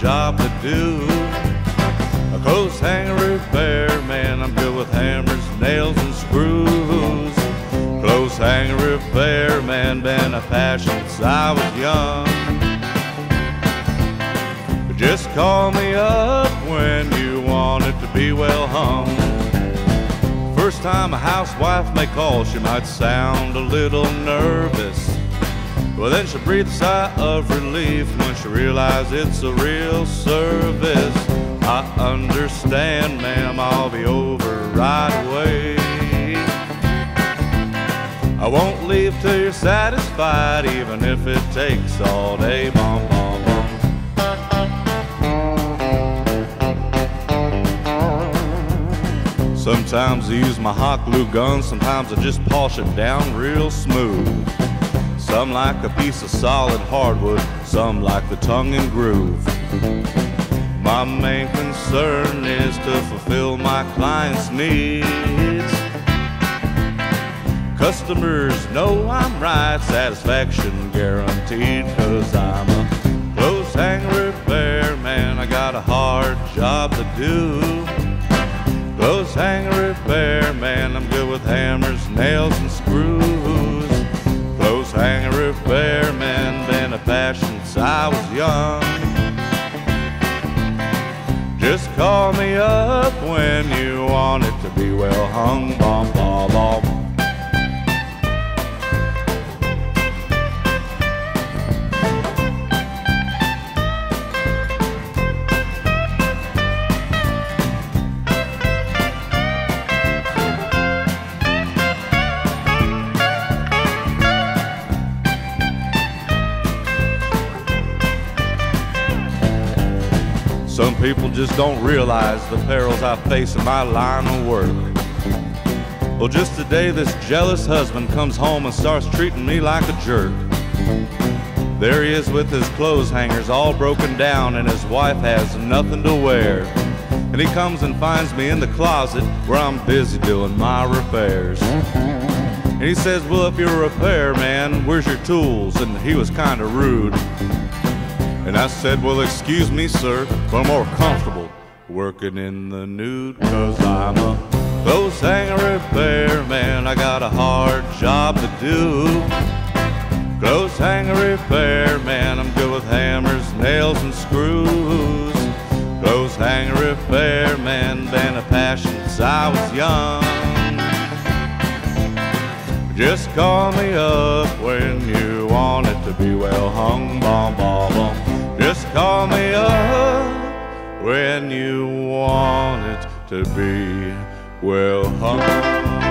job to do. A clothes hanger repair man, I'm good with hammers, nails, and screws. Clothes hanger repair man, been a passion since I was young. Just call me up when you want it to be well hung. First time a housewife may call, she might sound a little nervous. Well, then she'll breathe a sigh of relief when she realizes it's a real service. I understand, ma'am, I'll be over right away. I won't leave till you're satisfied, even if it takes all day. Bom. Sometimes I use my hot glue gun, sometimes I just polish it down real smooth. Some like a piece of solid hardwood, some like the tongue and groove. My main concern is to fulfill my clients' needs. Customers know I'm right, satisfaction guaranteed, cause I'm a clothes-hanger repair man. I got a hard job to do. Clothes-hanger repair man, I'm good with hammers, nails, and. Clothes hanger repair man, been a passion since I was young. Just call me up when you want it to be well hung. Bom, bom, bom. Some people just don't realize the perils I face in my line of work. Well, just today, this jealous husband comes home and starts treating me like a jerk. There he is with his clothes hangers all broken down, and his wife has nothing to wear. And he comes and finds me in the closet where I'm busy doing my repairs. And he says, Well, if you're a repairman, where's your tools? And he was kind of rude. And I said, Well, excuse me, sir, but I'm more comfortable working in the nude, cause I'm a clothes hanger repair man. I got a hard job to do. Clothes hanger repair man, I'm good with hammers, nails, and screws. Clothes hanger repair man, been a passion since I was young. Just call me up when you want it to be well hung. Just call me up when you want it to be well hung.